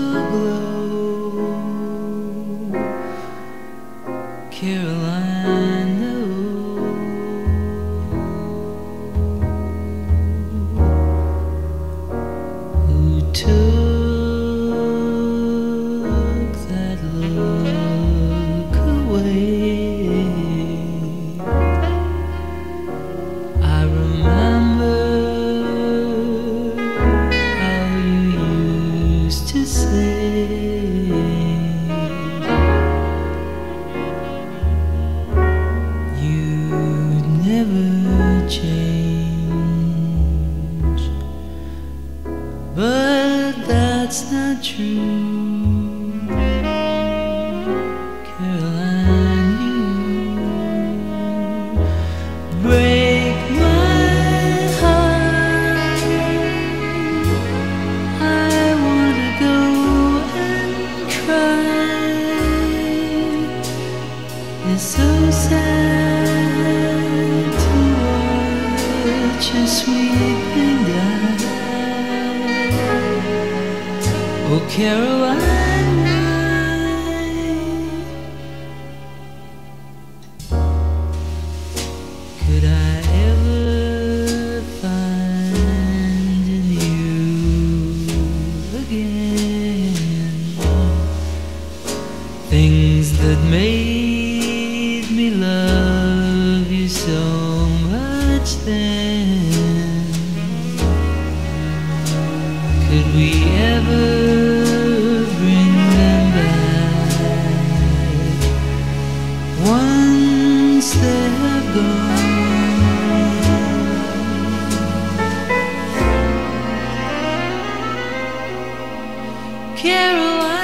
special glow? But that's not true. Caroline, you break my heart. I wanna go and. It's so sad to watch sweet Oh, Caroline. Could I ever find you again? Things that made me love you so much then. Could we ever Caroline.